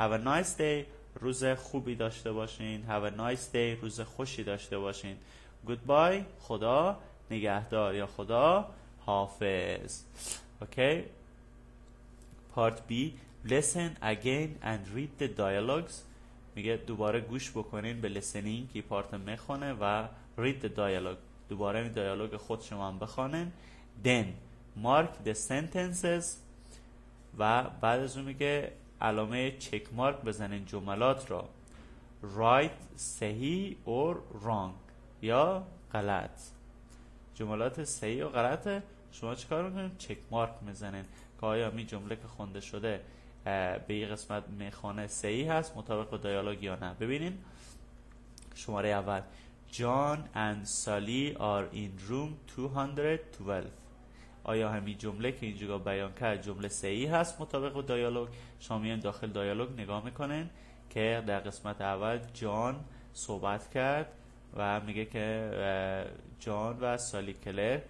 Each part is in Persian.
have a nice day. روز خوبی داشته باشین. Have a nice day. روز خوشی داشته باشین. Goodbye. خدا نگهدار یا خدا حافظ. اوکی پارت بی listen again and read the dialogues. میگه دوباره گوش بکنین به listening که پارت می‌خونه و read the dialogue. دوباره این دیالوگ خود شما هم بخوانین. Then mark the sentences و بعد از اون میگه علامه چک مارک بزنین جملات را. Right صحیح or wrong یا غلط. جملات صحیح و غلطه شما چیکار می‌کنین چک مارک می‌زنین که آیا می جمله که خونده شده به این قسمت می‌خوانه صحیح هست مطابق با دیالوگ یا نه؟ ببینین. شماره اول. جان and سالی are in room 212 آیا همین جمله که اینجا بیان کرد جمله صحیح هست مطابق با دیالوگ؟ شما میان داخل دیالوگ نگاه می‌کنین که در قسمت اول جان صحبت کرد و میگه که جان و سالی کلر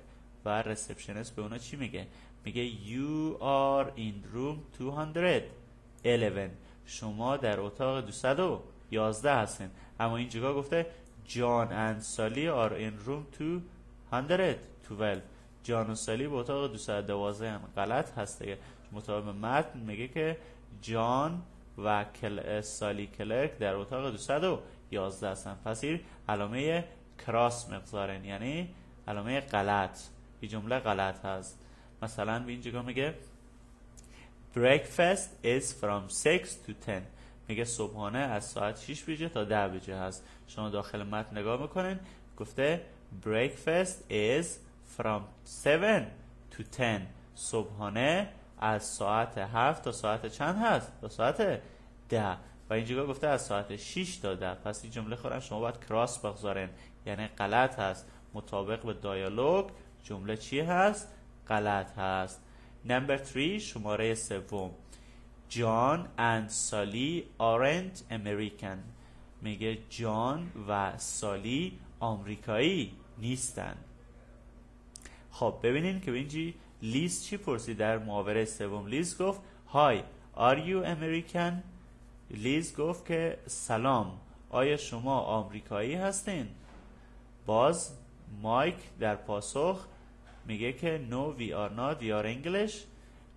و رسپشنست به اونا چی میگه؟ میگه you are in room 211 شما در اتاق 211 هستین. اما این جگاه گفته جان اند سالی are in room 212 جان و سالی به اتاق 212 هم. غلط هست دیگه. مطابق متن میگه که جان و کل... سالی کلرک در اتاق 211 هستن. پس این علامه کراس مقدارن. یعنی علامه غلط. این جمله غلط هست. مثلا به این جگاه میگه breakfast is from 6 to 10 میگه صبحانه از ساعت 6 بجه تا 10 بجه هست. شما داخل متن نگاه می‌کنین. گفته breakfast is from 7 to 10 صبحانه از ساعت 7 تا ساعت چند هست؟ تا ساعت 10 و این جگاه گفته از ساعت 6 تا 10 پس این جمله خودم شما باید کراس بگذارین. یعنی غلط هست. مطابق به دیالوگ جمله چی هست؟ غلط هست. نمبر 3 شماره سوم. جان and سالی aren't American. میگه جان و سالی آمریکایی نیستن. خب ببینین که اینجا لیز چی پرسید؟ در محاوره سوم لیز گفت Hi are you American? لیز گفت که سلام آیا شما آمریکایی هستین؟ باز مایک در پاسخ میگه که no we are not we are English.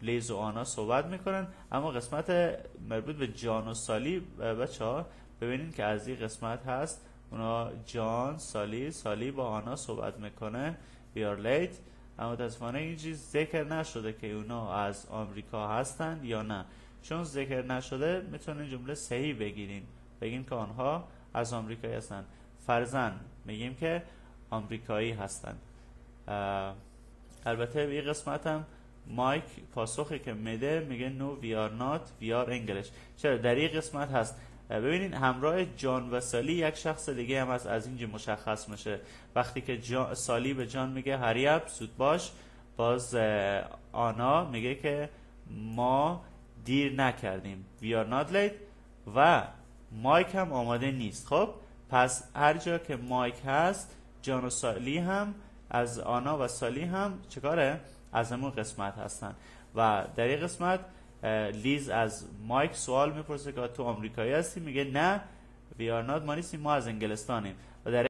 لیز و آنا صحبت می‌کنن. اما قسمت مربوط به جان و سالی بچه ها ببینین که از این قسمت هست اونا جان سالی سالی با آنا صحبت می‌کنه. We are late. اما متاسفانه این چیز ذکر نشده که اونا از آمریکا هستن یا نه. چون ذکر نشده می‌تونین جمله صحیح بگیرین. بگین که آنها از آمریکایی هستن. فرزن میگیم که آمریکایی هستن. البته این قسمت هم مایک پاسخی که میده میگه no we are not we are English چرا؟ در این قسمت هست. ببینین همراه جان و سالی یک شخص دیگه هم از از اینجا مشخص میشه. وقتی که جان سالی به جان میگه hurry up زود باش. باز آنا میگه که ما دیر نکردیم. we are not late و مایک هم آماده نیست. خب پس هر جا که مایک هست جان و سالی هم از آنا و سالی هم چکاره از همون قسمت هستن. و در این قسمت لیز از مایک سوال می‌پرسه که تو آمریکایی هستی؟ میگه نه وی آر نات ما نیستیم ما از انگلستانیم. و